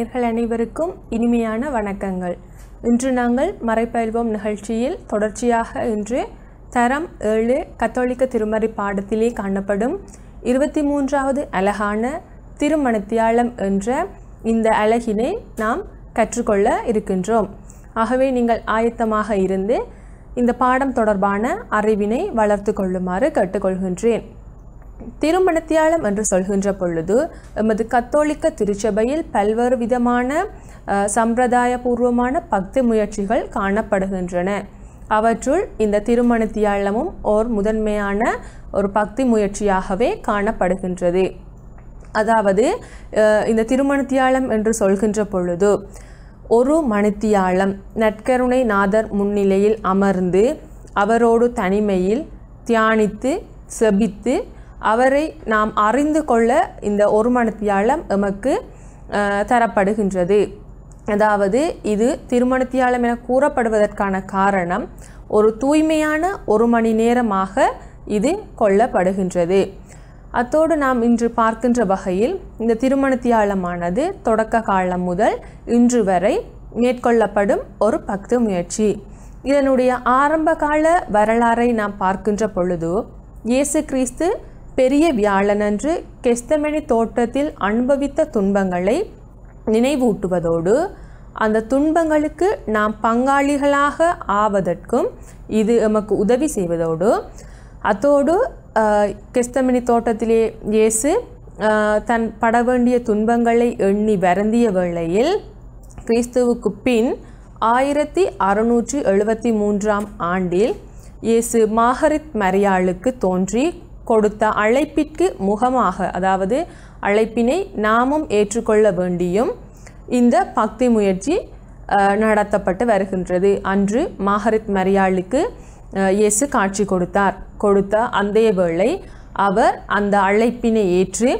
நேர்கள் அனைவருக்கும் இனிமையான வணக்கங்கள். இன்று நாங்கள் மறைப்பயில்வோம் நிகழ்ச்சியில் தொடர்ச்சியாக இன்று தரம் ஏழு கத்தோலிக்க திருமறை பாடத்திலே காணப்படும் இருபத்தி மூன்றாவது அழகான திருமணத்தியாளம் என்ற இந்த அழகினை நாம் கற்றுக்கொள்ள இருக்கின்றோம். ஆகவே நீங்கள் ஆயத்தமாக இருந்து இந்த பாடம் தொடர்பான அறிவினை வளர்த்து கொள்ளுமாறு கேட்டுக்கொள்கின்றேன். திருமணத்தியாளம் என்று சொல்கின்ற பொழுது எமது கத்தோலிக்க திருச்சபையில் பல்வேறு விதமான சம்பிரதாயபூர்வமான பக்தி முயற்சிகள் காணப்படுகின்றன. அவற்றுள் இந்த திருமணத்தியாளமும் ஓர் முதன்மையான ஒரு பக்தி முயற்சியாகவே காணப்படுகின்றது. அதாவது இந்த திருமணத்தியாளம் என்று சொல்கின்ற பொழுது ஒரு மணித்தியாளம் நற்கருணை நாதர் முன்னிலையில் அமர்ந்து அவரோடு தனிமையில் தியானித்து செபித்து அவரை நாம் அறிந்து கொள்ள இந்த ஒரு மணத்தியாலம் எமக்கு தரப்படுகின்றது. அதாவது இது திருமணத்தியாளம் என கூறப்படுவதற்கான காரணம் ஒரு தூய்மையான ஒரு மணி நேரமாக இது கொள்ளப்படுகின்றது. அத்தோடு நாம் இன்று பார்க்கின்ற வகையில் இந்த திருமணத்தியாளமானது தொடக்க காலம் முதல் இன்று வரை மேற்கொள்ளப்படும் ஒரு பக்த முயற்சி. இதனுடைய ஆரம்ப கால வரலாறை நாம் பார்க்கின்ற பொழுது இயேசு கிறிஸ்து பெரிய வியாழனன்று கெஸ்தமணி தோட்டத்தில் அனுபவித்த துன்பங்களை நினைவூட்டுவதோடு அந்த துன்பங்களுக்கு நாம் பங்காளிகளாக ஆவதற்கும் இது எமக்கு உதவி செய்வதோடு அத்தோடு கிறிஸ்தமணி தோட்டத்திலே இயேசு தன் பட வேண்டிய துன்பங்களை எண்ணி வருந்திய வேளையில் கிறிஸ்துவுக்கு பின் ஆயிரத்தி அறுநூற்றி எழுபத்தி மூன்றாம் ஆண்டில் இயேசு மாகரித் மரியாளுக்கு தோன்றி கொடுத்த அழைப்பிற்கு முகமாக அதாவது அழைப்பினை நாமும் ஏற்றுக்கொள்ள வேண்டியும் இந்த பக்தி முயற்சி நடத்தப்பட்டு வருகின்றது. அன்று மாகரித் மரியாளுக்கு இயேசு காட்சி கொடுத்தார். கொடுத்த அந்த வேளை அவர் அந்த அழைப்பினை ஏற்று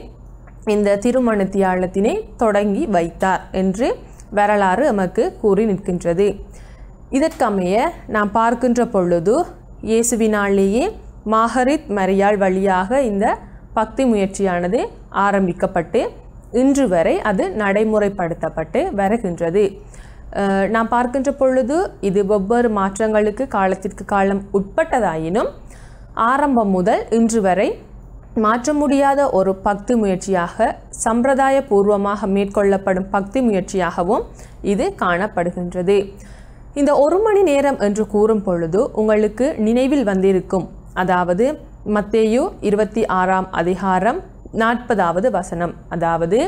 இந்த திருமணத்தியாளத்தினை தொடங்கி வைத்தார் என்று வரலாறு எமக்கு கூறி நிற்கின்றது. இதற்கமைய நாம் பார்க்கின்ற பொழுது இயேசுவினாலேயே மாகரித் மரியாள் வழியாக இந்த பக்தி முயற்சியானது ஆரம்பிக்கப்பட்டு இன்று வரை அது நடைமுறைப்படுத்தப்பட்டு வருகின்றது. நாம் பார்க்கின்ற பொழுது இது ஒவ்வொரு மாற்றங்களுக்கு காலத்திற்கு காலம் உட்பட்டதாயினும் ஆரம்பம் முதல் இன்று வரை மாற்ற முடியாத ஒரு பக்தி முயற்சியாக சம்பிரதாய பூர்வமாக மேற்கொள்ளப்படும் பக்தி முயற்சியாகவும் இது காணப்படுகின்றது. இந்த ஒரு மணி நேரம் என்று கூறும் பொழுது உங்களுக்கு நினைவில் வந்திருக்கும் அதாவது மத்தேயு இருபத்தி ஆறாம் அதிகாரம் நாற்பதாவது வசனம். அதாவது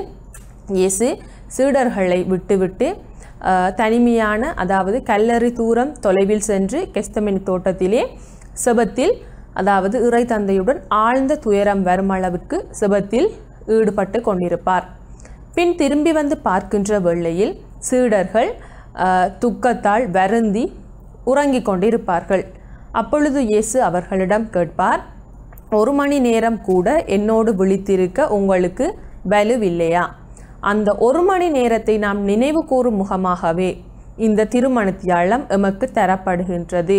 இயேசு சீடர்களை விட்டுவிட்டு தனிமையான அதாவது கல்லறி தூரம் தொலைவில் சென்று கெஸ்தமின் தோட்டத்திலே செபத்தில் அதாவது இறை தந்தையுடன் ஆழ்ந்த துயரம் வரும் அளவுக்கு செபத்தில் ஈடுபட்டு கொண்டிருப்பார். பின் திரும்பி வந்து பார்க்கின்ற வேளையில் சீடர்கள் துக்கத்தால் வருந்தி உறங்கிக் கொண்டிருப்பார்கள். அப்பொழுது இயேசு அவர்களிடம் கேட்பார் ஒரு மணி நேரம் கூட என்னோடு விழித்திருக்க உங்களுக்கு வலுவில்லையா? அந்த ஒரு மணி நேரத்தை நாம் நினைவு கூறும் முகமாகவே இந்த திருமணத்தியாளம் எமக்கு தரப்படுகின்றது.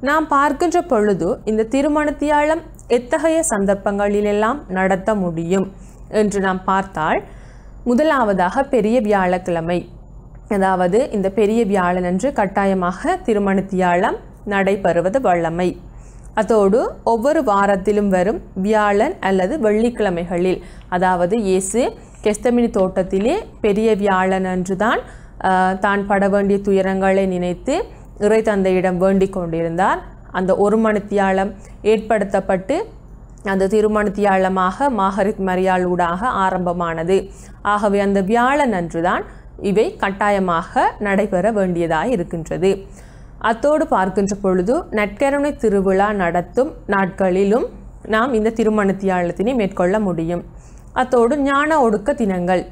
நாம் பார்க்கின்ற பொழுது இந்த திருமணத்தியாளம் எத்தகைய சந்தர்ப்பங்களிலெல்லாம் நடத்த முடியும் என்று நாம் பார்த்தால் முதலாவதாக பெரிய வியாழக்கிழமை. அதாவது இந்த பெரிய வியாழனன்று கட்டாயமாக திருமணத்தியாளம் நடைபெறுவது வழமை. அதோடு ஒவ்வொரு வாரத்திலும் வரும் வியாழன் அல்லது வெள்ளிக்கிழமைகளில் அதாவது இயேசு கெஸ்தமினி தோட்டத்திலே பெரிய வியாழன் அன்றுதான் தான் பட வேண்டிய துயரங்களை நினைத்து இறை தந்தையிடம் வேண்டிக் கொண்டிருந்தார். அந்த ஒரு மணித்தியாலம் ஏற்படுத்தப்பட்டு அந்த திருமணத்தியாளமாக மாகரித் மரியாளூடாக ஆரம்பமானது. ஆகவே அந்த வியாழன் அன்றுதான் இவை கட்டாயமாக நடைபெற வேண்டியதாக இருக்கின்றது. அத்தோடு பார்க்கின்ற பொழுது நற்கருணை திருவிழா நடத்தும் நாட்களிலும் நாம் இந்த திருமணத்தியாளத்தினை மேற்கொள்ள முடியும். அத்தோடு ஞான ஒடுக்க தினங்கள்.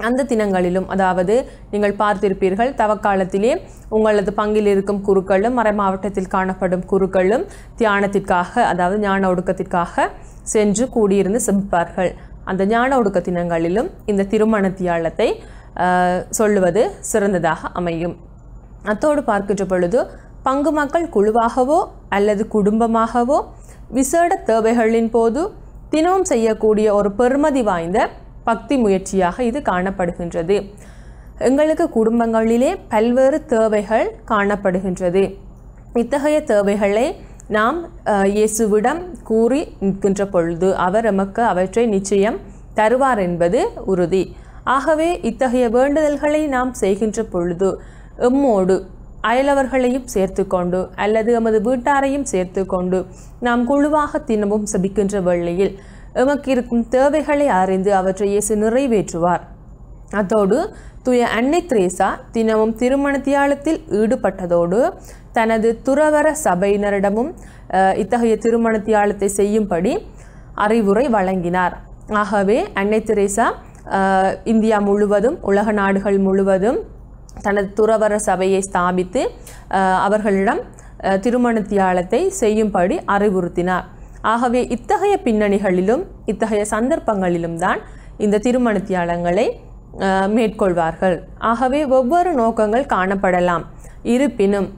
அந்த தினங்களிலும் அதாவது நீங்கள் பார்த்திருப்பீர்கள் தவக்காலத்திலே உங்களது பங்கில் இருக்கும் குருக்களும் மறை மாவட்டத்தில் காணப்படும் குருக்களும் தியானத்திற்காக அதாவது ஞான ஒடுக்கத்திற்காக சென்று கூடியிருந்து செபிப்பார்கள். அந்த ஞான ஒடுக்க தினங்களிலும் இந்த திருமணத்தியாளத்தை ஆஹ், சொல்லுவது சிறந்ததாக அமையும். அத்தோடு பார்க்கின்ற பொழுது பங்கு மக்கள் குழுவாகவோ அல்லது குடும்பமாகவோ விசேட தேவைகளின் போது தினமும் செய்யக்கூடிய ஒரு பெருமதி வாய்ந்த பக்தி முயற்சியாக இது காணப்படுகின்றது. எங்களுக்கு குடும்பங்களிலே பல்வேறு தேவைகள் காணப்படுகின்றது. இத்தகைய தேவைகளை நாம் இயேசுவிடம் கூறி நிற்கின்ற பொழுது அவர் எமக்கு அவற்றை நிச்சயம் தருவார் என்பது உறுதி. ஆகவே இத்தகைய வேண்டுதல்களை நாம் செய்கின்ற பொழுது எம்மோடு அயலவர்களையும் சேர்த்து கொண்டு அல்லது எமது வீட்டாரையும் சேர்த்து கொண்டு நாம் குழுவாக தினமும் செபிக்கின்ற வேளையில் எமக்கு இருக்கும் தேவைகளை அறிந்து அவற்றை இயேசு நிறைவேற்றுவார். அதோடு துய அன்னை திரேசா தினமும் திருமணத்தியாலத்தில் ஈடுபட்டதோடு தனது துறவர சபையினரிடமும் இத்தகைய திருமணத்தியாலத்தை செய்யும்படி அறிவுரை வழங்கினார். ஆகவே அன்னை திரேசா இந்தியா முழுவதும் உலக நாடுகள் முழுவதும் தனது துறவர சபையை ஸ்தாபித்து அவர்களிடம் திருமணத்தியாலத்தை செய்யும்படி அறிவுறுத்தினார். ஆகவே இத்தகைய பின்னணிகளிலும் இத்தகைய சந்தர்ப்பங்களிலும் தான் இந்த திருமணத்தியாலங்களை மேற்கொள்வார்கள். ஆகவே ஒவ்வொரு நோக்கங்கள் காணப்படலாம். இருப்பினும்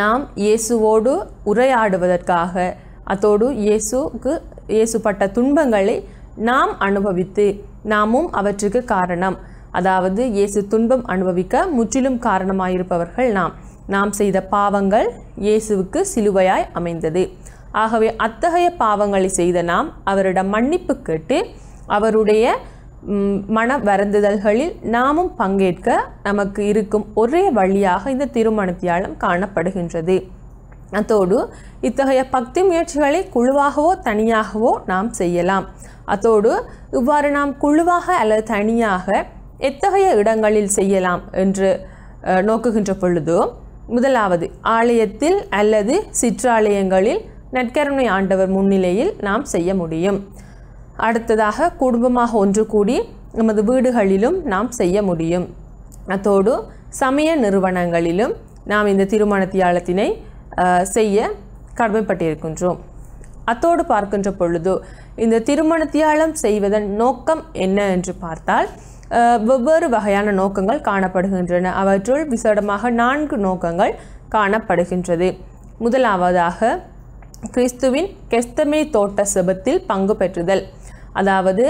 நாம் இயேசுவோடு உரையாடுவதற்காக அத்தோடு இயேசுக்கு இயேசுப்பட்ட துன்பங்களை நாம் அனுபவித்து நாமும் அவற்றுக்கு காரணம். அதாவது இயேசு துன்பம் அனுபவிக்க முற்றிலும் காரணமாயிருப்பவர்கள் நாம். நாம் செய்த பாவங்கள் இயேசுவுக்கு சிலுவையாய் அமைந்தது. ஆகவே அத்தகைய பாவங்களை செய்த நாம் அவரிடம் மன்னிப்பு கேட்டு அவருடைய மன வருந்துதல்களில் நாமும் பங்கேற்க நமக்கு இருக்கும் ஒரே வழியாக இந்த திருமணத்தியாலம் காணப்படுகின்றது. அத்தோடு இத்தகைய பக்தி முயற்சிகளை குழுவாகவோ தனியாகவோ நாம் செய்யலாம். அத்தோடு இவ்வாறு நாம் குழுவாக அல்லது தனியாக எத்தகைய இடங்களில் செய்யலாம் என்று நோக்குகின்ற பொழுது முதலாவது ஆலயத்தில் அல்லது சிற்றாலயங்களில் நற்கருணை ஆண்டவர் முன்னிலையில் நாம் செய்ய முடியும். அடுத்ததாக குடும்பமாக ஒன்று கூடி நமது வீடுகளிலும் நாம் செய்ய முடியும். அத்தோடு சமய நிறுவனங்களிலும் நாம் இந்த திருமண தியாலத்தினை செய்ய கடமைப்பட்டிருக்கின்றோம். அத்தோடு பார்க்கின்ற பொழுது இந்த திருமண தியாலம் செய்வதன் நோக்கம் என்ன என்று பார்த்தால் வெவ்வேறு வகையான நோக்கங்கள் காணப்படுகின்றன. அவற்றுள் விசேடமாக நான்கு நோக்கங்கள் காணப்படுகின்றது. முதலாவதாக கிறிஸ்துவின் கெஸ்தமே தோட்ட செபத்தில் பங்கு பெற்றுதல். அதாவது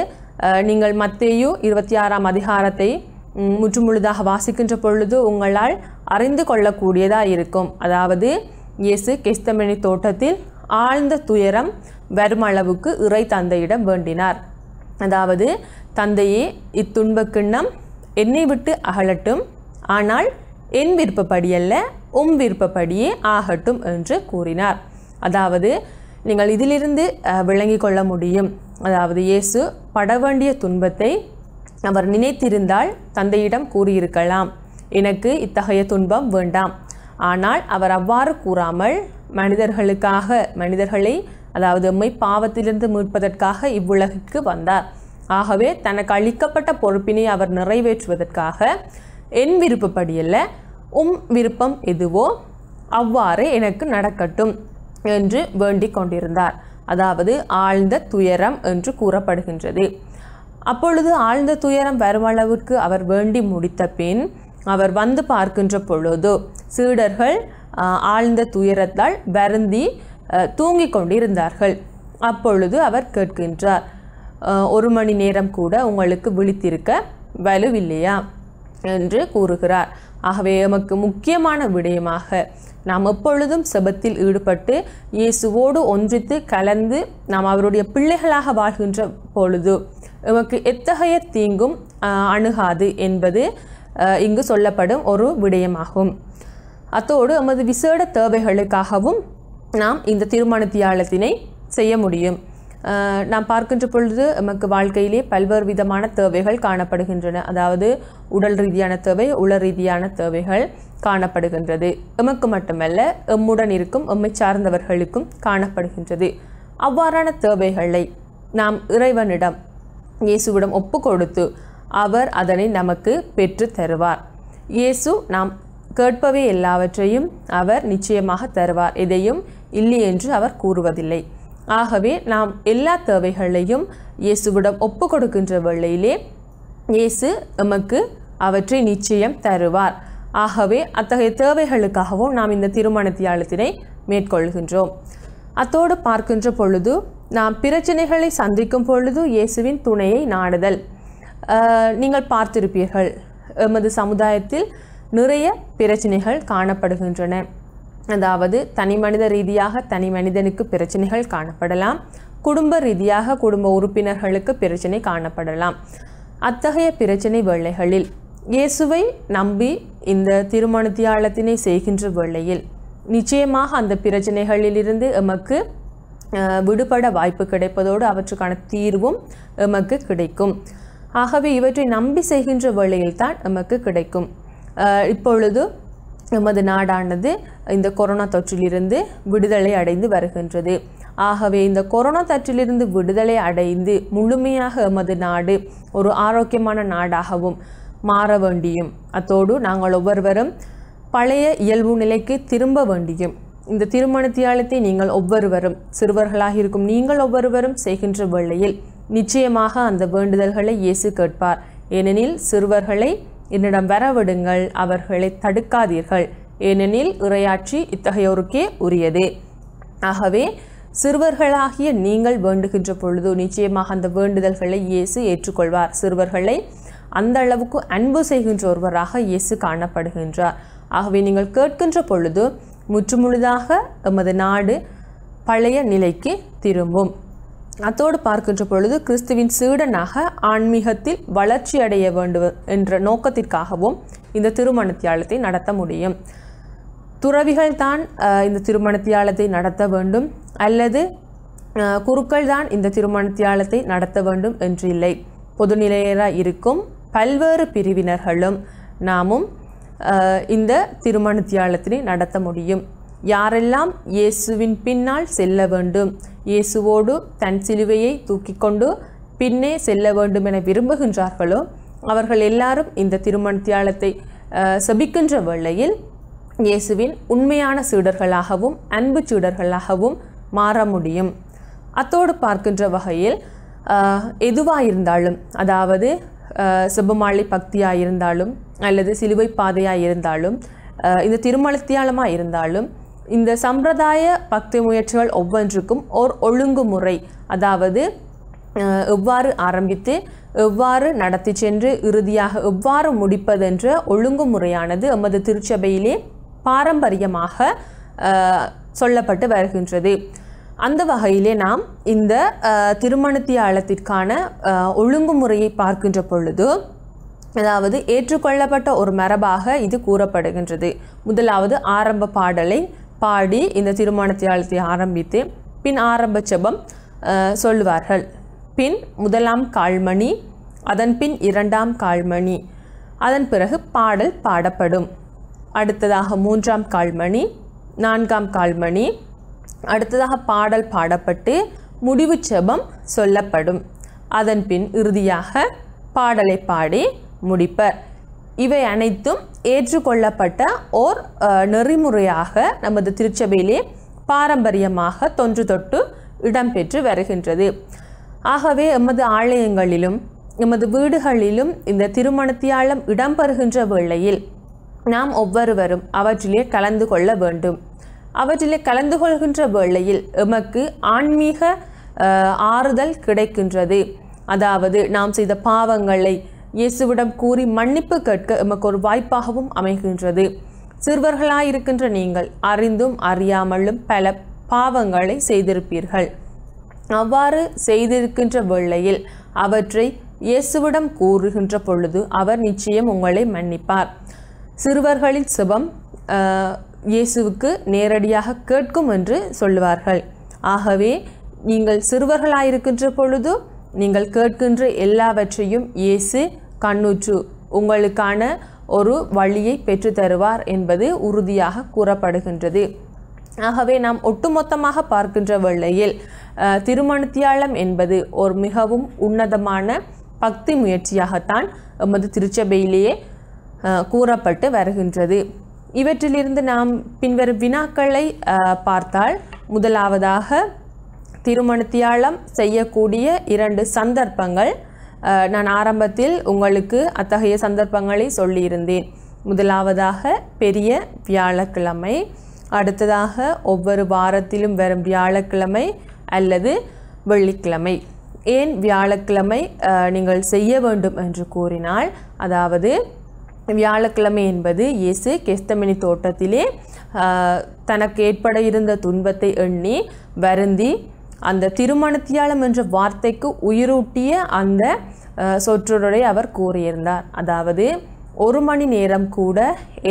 நீங்கள் மத்தேயு இருபத்தி ஆறாம் அதிகாரத்தை முற்றுமுழுதாக வாசிக்கின்ற பொழுது உங்களால் அறிந்து கொள்ளக்கூடியதாக இருக்கும். அதாவது இயேசு கெஸ்தமணி தோட்டத்தில் ஆழ்ந்த துயரம் வரும் அளவுக்கு இறை தந்தையிடம் வேண்டினார். அதாவது தந்தையே இத்துன்பக் கிண்ணம் என்னை விட்டு அகலட்டும். ஆனால் என் விருப்பப்படியல்ல உம் விருப்பப்படியே ஆகட்டும் என்று கூறினார். அதாவது நீங்கள் இதிலிருந்து விளங்கி கொள்ள முடியும். அதாவது இயேசு பட வேண்டிய துன்பத்தை அவர் நினைத்திருந்தால் தந்தையிடம் கூறியிருக்கலாம். எனக்கு இத்தகைய துன்பம் வேண்டாம். ஆனால் அவர் அவ்வாறு கூறாமல் மனிதர்களுக்காக மனிதர்களை அதாவது எம்மை பாவத்திலிருந்து மீட்பதற்காக இவ்வுலகிற்கு வந்தார். ஆகவே தனக்கு அளிக்கப்பட்ட பொறுப்பினை அவர் நிறைவேற்றுவதற்காக என் விருப்பப்படியல்ல உம் விருப்பம் எதுவோ அவ்வாறு எனக்கு நடக்கட்டும் என்று வேண்டிக் கொண்டிருந்தார். அதாவது ஆழ்ந்த துயரம் என்று கூறப்படுகின்றது. அப்பொழுது ஆழ்ந்த துயரம் வருமளவுக்கு அவர் வேண்டி முடித்த பின் அவர் வந்து பார்க்கின்ற பொழுது சீடர்கள் ஆழ்ந்த துயரத்தால் வருந்தி தூங்கிக் கொண்டிருந்தார்கள். அப்பொழுது அவர் கேட்கின்றார் ஒரு மணி நேரம் கூட உங்களுக்கு விழித்திருக்க வலுவில்லையா? என்று கூறுகிறார். ஆகவே எமக்கு முக்கியமான விடயமாக நாம் எப்பொழுதும் செபத்தில் ஈடுபட்டு இயேசுவோடு ஒன்றித்து கலந்து நாம் அவருடைய பிள்ளைகளாக வாழ்கின்ற பொழுது எமக்கு எத்தகைய தீங்கும் அணுகாது என்பது இங்கு சொல்லப்படும் ஒரு விடயமாகும். அத்தோடு எமது விசேட தேவைகளுக்காகவும் நாம் இந்த தீர்மானத்தியாலத்தினை செய்ய முடியும். நாம் பார்க்கின்ற பொழுது நமக்கு வாழ்க்கையிலே பல்வேறு விதமான தேவைகள் காணப்படுகின்றன. அதாவது உடல் ரீதியான தேவை உள ரீதியான தேவைகள் காணப்படுகின்றது. எமக்கு மட்டுமல்ல எம்முடன் இருக்கும் எம்மை சார்ந்தவர்களுக்கும் காணப்படுகின்றது. அவ்வாறான தேவைகளை நாம் இறைவனிடம் இயேசுவிடம் ஒப்பு கொடுத்து அவர் அதனை நமக்கு பெற்று தருவார். இயேசு நாம் கேட்பவே எல்லாவற்றையும் அவர் நிச்சயமாக தருவார். எதையும் இல்லை என்று அவர் கூறுவதில்லை. ஆகவே நாம் எல்லா தேவைகளையும் இயேசுவிடம் ஒப்பு கொடுக்கின்ற வேளையிலே இயேசு எமக்கு அவற்றை நிச்சயம் தருவார். ஆகவே அத்தகைய தேவைகளுக்காகவும் நாம் இந்த திருமண தியாலத்தினை மேற்கொள்கின்றோம். அத்தோடு பார்க்கின்ற பொழுது நாம் பிரச்சனைகளை சந்திக்கும் பொழுது இயேசுவின் துணையை நாடுதல். நீங்கள் பார்த்திருப்பீர்கள் எமது சமுதாயத்தில் நிறைய பிரச்சனைகள் காணப்படுகின்றன. அதாவது தனி மனித ரீதியாக தனி மனிதனுக்கு பிரச்சனைகள் காணப்படலாம். குடும்ப ரீதியாக குடும்ப உறுப்பினர்களுக்கு பிரச்சனை காணப்படலாம். அத்தகைய பிரச்சனை வேளைகளில் இயேசுவை நம்பி இந்த திருமணத்தியாளத்தினை செய்கின்ற வேளையில் நிச்சயமாக அந்த பிரச்சனைகளிலிருந்து எமக்கு விடுபட வாய்ப்பு கிடைப்பதோடு அவற்றுக்கான தீர்வும் எமக்கு கிடைக்கும். ஆகவே இவற்றை நம்பி செய்கின்ற வேளையில் தான் எமக்கு கிடைக்கும். இப்பொழுது எமது நாடானது இந்த கொரோனா தொற்றிலிருந்து விடுதலை அடைந்து வருகின்றது. ஆகவே இந்த கொரோனா தொற்றிலிருந்து விடுதலை அடைந்து முழுமையாக எமது நாடு ஒரு ஆரோக்கியமான நாடாகவும் மாற வேண்டியும் அத்தோடு நாங்கள் ஒவ்வொருவரும் பழைய இயல்பு நிலைக்கு திரும்ப வேண்டியும் இந்த திருமணத்தியாலத்தை நீங்கள் ஒவ்வொருவரும் சிறுவர்களாக இருக்கும் நீங்கள் ஒவ்வொருவரும் செய்கின்ற வேளையில் நிச்சயமாக அந்த வேண்டுதல்களை இயேசு கேட்பார். ஏனெனில் சிறுவர்களை என்னிடம் வரவிடுங்கள் அவர்களை தடுக்காதீர்கள். ஏனெனில் உரையாற்றி இத்தகையோருக்கே உரியது. ஆகவே சிறுவர்களாகிய நீங்கள் வேண்டுகின்ற பொழுது நிச்சயமாக அந்த வேண்டுதல்களை இயேசு ஏற்றுக்கொள்வார். சிறுவர்களை அந்த அளவுக்கு அன்பு செய்கின்ற ஒருவராக இயேசு காணப்படுகின்றார். ஆகவே நீங்கள் கேட்கின்ற பொழுது முற்றுமுழுதாக எமது நாடு பழைய நிலைக்கு திரும்பும். அத்தோடு பார்க்கின்ற பொழுது கிறிஸ்துவின் சீடனாக ஆன்மீகத்தில் வளர்ச்சி அடைய வேண்டும் என்ற நோக்கத்திற்காகவும் இந்த திருமணத்தியாலத்தை நடத்த முடியும். துறவிகள் தான் இந்த இந்த திருமணத்தியாலத்தை நடத்த வேண்டும். அல்லது குருக்கள் தான் இந்த திருமணத்தியாலத்தை நடத்த வேண்டும் என்று இல்லை. பொதுநிலையராக இருக்கும் பல்வேறு பிரிவினர்களும் நாமும் இந்த இந்த திருமணத்தியாலத்தினை நடத்த முடியும். யாரெல்லாம் இயேசுவின் பின்னால் செல்ல வேண்டும் இயேசுவோடு தன் சிலுவையை தூக்கிக் கொண்டு பின்னே செல்ல வேண்டும் என விரும்புகின்றார்களோ அவர்கள் எல்லாரும் இந்த திருமணத்தியாலத்தை சபிக்கின்ற வேளையில் இயேசுவின் உண்மையான சீடர்களாகவும் அன்பு சீடர்களாகவும் மாற முடியும். அத்தோடு பார்க்கின்ற வகையில் எதுவாக இருந்தாலும் அதாவது அஹ், பக்தியாக இருந்தாலும் அல்லது சிலுவை பாதையாக இருந்தாலும் இந்த திருமணத்தியாலமாக இருந்தாலும் இந்த சம்பிரதாய பக்தி முயற்சிகள் ஒவ்வொன்றுக்கும் ஓர் ஒழுங்குமுறை. அதாவது எவ்வாறு ஆரம்பித்து எவ்வாறு நடத்தி சென்று இறுதியாக எவ்வாறு முடிப்பதென்ற ஒழுங்குமுறையானது எமது திருச்சபையிலே பாரம்பரியமாக சொல்லப்பட்டு வருகின்றது. அந்த வகையிலே நாம் இந்த அஹ், திருமணத்தியாலத்திற்கான ஒழுங்குமுறையை பார்க்கின்ற பொழுது அதாவது ஏற்றுக்கொள்ளப்பட்ட ஒரு மரபாக இது கூறப்படுகின்றது. முதலாவது ஆரம்ப பாடலை பாடி இந்த திருமணத்தியாலத்தை ஆரம்பித்து பின் ஆரம்ப செபம் சொல்லுவார்கள். பின் முதலாம் கால்மணி அதன் பின் இரண்டாம் கால்மணி. அதன் பிறகு பாடல் பாடப்படும். அடுத்ததாக மூன்றாம் கால்மணி நான்காம் கால்மணி. அடுத்ததாக பாடல் பாடப்பட்டு முடிவு செபம் சொல்லப்படும். அதன் பின் இறுதியாக பாடலை பாடி முடிப்பர். இவை அனைத்தும் ஏற்றுக்கொள்ளப்பட்ட ஓர் நெறிமுறையாக நமது திருச்சபையிலே பாரம்பரியமாக தொன்று தொட்டு இடம்பெற்று வருகின்றது. ஆகவே எமது ஆலயங்களிலும் எமது வீடுகளிலும் இந்த திருமணத்தியாலம் இடம்பெறுகின்ற வேளையில் நாம் ஒவ்வொருவரும் அவற்றிலே கலந்து கொள்ள வேண்டும். அவற்றிலே கலந்து கொள்கின்ற வேளையில் எமக்கு ஆன்மீக ஆறுதல் கிடைக்கின்றது. அதாவது நாம் செய்த பாவங்களை இயேசுவிடம் கூறி மன்னிப்பு கேட்க எமக்கு ஒரு வாய்ப்பாகவும் அமைகின்றது. சிறுவர்களாயிருக்கின்ற நீங்கள் அறிந்தும் அறியாமலும் பல பாவங்களை செய்திருப்பீர்கள். அவ்வாறு செய்திருக்கின்ற வேளையில் அவற்றை இயேசுவிடம் கூறுகின்ற பொழுது அவர் நிச்சயம் உங்களை மன்னிப்பார். சிறுவர்களின் சுபம் இயேசுவுக்கு நேரடியாக கேட்கும் என்று சொல்லுவார்கள். ஆகவே நீங்கள் சிறுவர்களாயிருக்கின்ற பொழுது நீங்கள் கேட்கின்ற எல்லாவற்றையும் இயேசு கண்ணுற்று உங்களுக்கான ஒரு வழியை பெற்று தருவார் என்பது உறுதியாக கூறப்படுகின்றது. ஆகவே நாம் ஒட்டுமொத்தமாக பார்க்கின்ற வேளையில் திருமணத்தியாளம் என்பது ஒரு மிகவும் உன்னதமான பக்தி முயற்சியாகத்தான் எமது திருச்சபையிலேயே கூறப்பட்டு வருகின்றது. இவற்றிலிருந்து நாம் பின்வரும் வினாக்களை பார்த்தால் முதலாவதாக திருமணத்தியாளம் செய்யக்கூடிய இரண்டு சந்தர்ப்பங்கள் நான் ஆரம்பத்தில் உங்களுக்கு அத்தகைய சந்தர்ப்பங்களை சொல்லியிருந்தேன். முதலாவதாக பெரிய வியாழக்கிழமை அடுத்ததாக ஒவ்வொரு வாரத்திலும் வரும் வியாழக்கிழமை அல்லது வெள்ளிக்கிழமை. ஏன் வியாழக்கிழமை நீங்கள் செய்ய வேண்டும் என்று கூறினால் அதாவது வியாழக்கிழமை என்பது இயேசு கெஸ்தமனி தோட்டத்திலே தனக்கு ஏற்பட இருந்த துன்பத்தை எண்ணி வருந்தி அந்த திருமணத்தியாலம் என்ற வார்த்தைக்கு உயிரூட்டிய அந்த சொற்றொடரை அவர் கூறியிருந்தார். அதாவது ஒரு மணி நேரம் கூட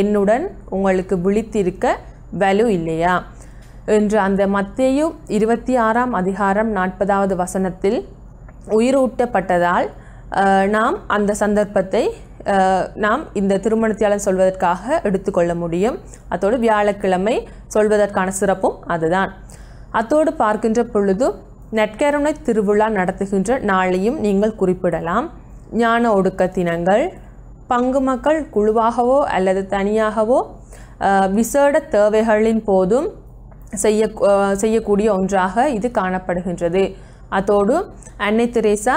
என்னுடன் உங்களுக்கு விழித்திருக்க வலு இல்லையா? என்று அந்த மத்தேயு இருபத்தி ஆறாம் அதிகாரம் நாற்பதாவது வசனத்தில் உயிரூட்டப்பட்டதால் நாம் அந்த சந்தர்ப்பத்தை நாம் இந்த திருமணத்தியாளன் சொல்வதற்காக எடுத்துக்கொள்ள முடியும். அதோடு வியாழக்கிழமை சொல்வதற்கான சிறப்பும் அதுதான். அத்தோடு பார்க்கின்ற பொழுது நற்கருணை திருவிழா நடத்துகின்ற நாளையும் நீங்கள் குறிப்பிடலாம். ஞான ஒடுக்க தினங்கள் பங்கு மக்கள் குழுவாகவோ அல்லது தனியாகவோ விசேட தேவைகளின் போதும் செய்ய செய்யக்கூடிய ஒன்றாக இது காணப்படுகின்றது. அத்தோடு அன்னை தெரேசா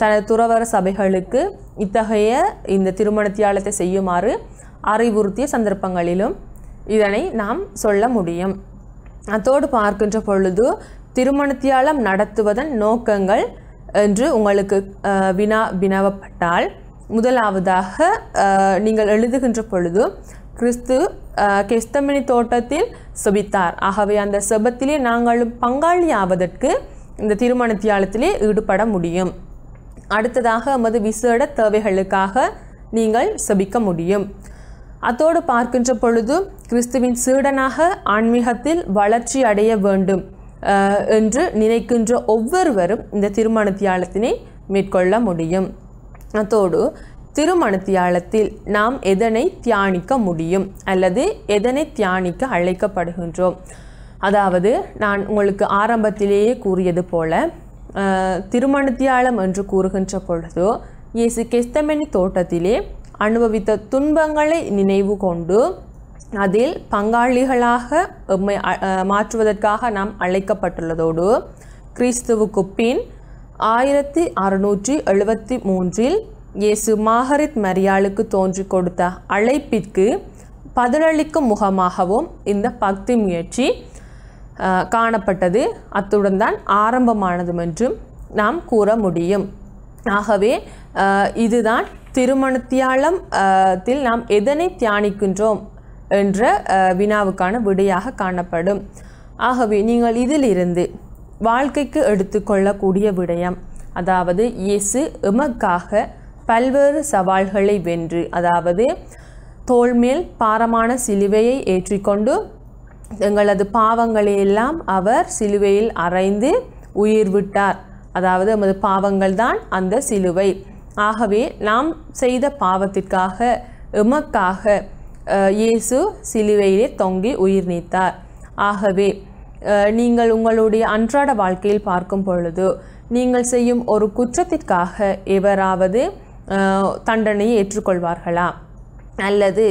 தனது துறவர சபைகளுக்கு இத்தகைய இந்த திருமணத்தியாலத்தை செய்யுமாறு அறிவுறுத்திய சந்தர்ப்பங்களிலும் இதனை நாம் சொல்ல முடியும். அத்தோடு பார்க்கின்ற பொழுது திருமணத்தியாலம் நடத்துவதன் நோக்கங்கள் என்று உங்களுக்கு வினா வினவப்பட்டால் முதலாவதாக நீங்கள் எழுதுகின்ற பொழுது கிறிஸ்து அஹ், தோட்டத்தில் செபித்தார். ஆகவே அந்த செபத்திலே நாங்களும் பங்காளியாவதற்கு இந்த திருமணத்தியாலத்திலே ஈடுபட முடியும். அடுத்ததாக எமது விசேட தேவைகளுக்காக நீங்கள் செபிக்க முடியும். அத்தோடு பார்க்கின்ற பொழுது கிறிஸ்துவின் சீடனாக ஆன்மீகத்தில் வளர்ச்சி அடைய வேண்டும் என்று நினைக்கின்ற ஒவ்வொருவரும் இந்த திருமணத்தியாலத்தினை மேற்கொள்ள முடியும். அத்தோடு திருமணத்தியாலத்தில் நாம் எதனை தியானிக்க முடியும் அல்லது எதனை தியானிக்க அழைக்கப்படுகின்றோம்? அதாவது நான் உங்களுக்கு ஆரம்பத்திலேயே கூறியது போல அஹ், திருமணத்தியாலம் என்று கூறுகின்ற பொழுது இயேசு கெஸ்தமணி தோட்டத்திலே அனுபவித்த துன்பங்களை நினைவு கொண்டு அதில் பங்காளிகளாக எம்மை மாற்றுவதற்காக நாம் அழைக்கப்பட்டுள்ளதோடு கிறிஸ்துவுக்கு பின் ஆயிரத்தி அறுநூற்றி எழுபத்தி மூன்றில் இயேசு மாகரித் மரியாளுக்கு தோன்றி கொடுத்த அழைப்பிற்கு பதிலளிக்கும் முகமாகவும் இந்த பக்தி முயற்சி காணப்பட்டது. அத்துடன் தான் ஆரம்பமானதும் என்றும் நாம் கூற முடியும். ஆகவே இதுதான் திருமணத்தியாலம் தில் நாம் எதனை தியானிக்கின்றோம் என்ற வினாவுக்கான விடையாக காணப்படும். ஆகவே நீங்கள் இதிலிருந்து வாழ்க்கைக்கு எடுத்துக்கொள்ளக்கூடிய விடயம் அதாவது இயேசு எமக்காக பல்வேறு சவால்களை வென்று அதாவது தோள்மேல் பாரமான சிலுவையை ஏற்றிக்கொண்டு எங்களது பாவங்களை எல்லாம் அவர் சிலுவையில் அறைந்து உயிர் விட்டார். அதாவது எமது பாவங்கள் தான் அந்த சிலுவை. ஆகவே நாம் செய்த பாவத்திற்காக எமக்காக இயேசு சிலுவையிலே தொங்கி உயிர் நீத்தார். ஆகவே நீங்கள் உங்களுடைய அன்றாட வாழ்க்கையில் பார்க்கும் பொழுது நீங்கள் செய்யும் ஒரு குற்றத்திற்காக எவராவது தண்டனையை ஏற்றுக்கொள்வார்களா? அல்லது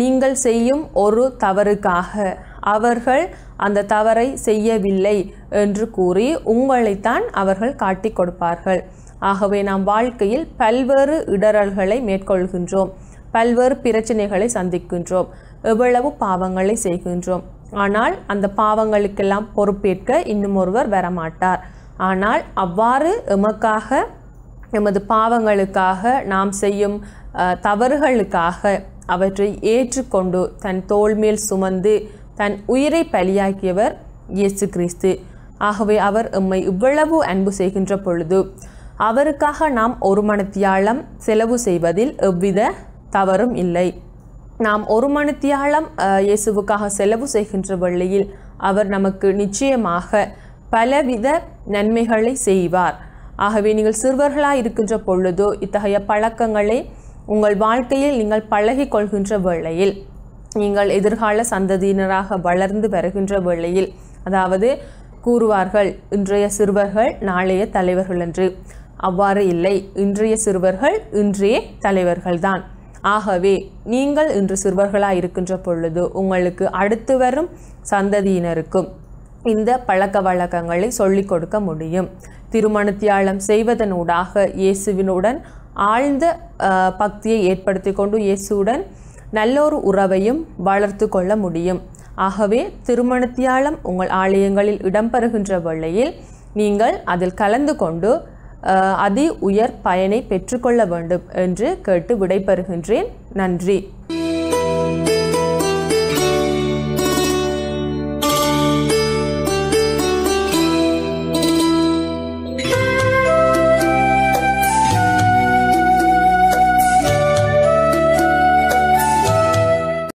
நீங்கள் செய்யும் ஒரு தவறுக்காக அவர்கள் அந்த தவறை செய்யவில்லை என்று கூறி உங்களைத்தான் அவர்கள் காட்டிக் கொடுப்பார்கள். ஆகவே நாம் வாழ்க்கையில் பல்வேறு இடரல்களை மேற்கொள்கின்றோம். பல்வேறு பிரச்சனைகளை சந்திக்கின்றோம். எவ்வளவு பாவங்களை செய்கின்றோம். ஆனால் அந்த பாவங்களுக்கெல்லாம் பொறுப்பேற்க இன்னும் ஒருவர் வரமாட்டார். ஆனால் அவ்வாறு எமக்காக எமது பாவங்களுக்காக நாம் செய்யும் தவறுகளுக்காக அவற்றை ஏற்றுக்கொண்டு தன் தோள் மேல் சுமந்து தன் உயிரை பலியாக்கியவர் இயேசு கிறிஸ்து. ஆகவே அவர் எம்மை இவ்வளவு அன்பு செய்கின்ற பொழுது அவருக்காக நாம் ஒரு மணத்தியாலம் செலவு செய்வதில் எவ்வித தவறும் இல்லை. நாம் ஒரு மணித்தியாலம் இயேசுவுக்காக செலவு செய்கின்ற வழியில் அவர் நமக்கு நிச்சயமாக பலவித நன்மைகளை செய்வார். ஆகவே நீங்கள் சிறுவர்களாக இருக்கின்ற பொழுதோ இத்தகைய பழக்கங்களை உங்கள் வாழ்க்கையில் நீங்கள் பழகி கொள்கின்ற வேளையில் நீங்கள் எதிர்கால சந்ததியினராக வளர்ந்து வருகின்ற வேளையில் அதாவது கூறுவார்கள் இன்றைய சிறுவர்கள் நாளைய தலைவர்கள் என்று. அவ்வாறு இல்லை. இன்றைய சிறுவர்கள் இன்றைய தலைவர்கள்தான். ஆகவே நீங்கள் இன்று சிறுவர்களாக இருக்கின்ற பொழுது உங்களுக்கு அடுத்து வரும் சந்ததியினருக்கும் இந்த பழக்க வழக்கங்களை சொல்லிக் கொடுக்க முடியும். திருமணத்தியாலம் செய்வதனூடாக இயேசுவினுடன் ஆழ்ந்த பக்தியை ஏற்படுத்தி கொண்டு இயேசுவுடன் நல்லொரு உறவையும் வளர்த்து கொள்ள முடியும். ஆகவே திருமணத்தியாலம் உங்கள் ஆலயங்களில் இடம்பெறுகின்ற வேளையில் நீங்கள் அதில் கலந்து கொண்டு அதி உயர் பயனை பெற்றுக்கொள்ள வேண்டும் என்று கேட்டு விடைபெறுகின்றேன். நன்றி.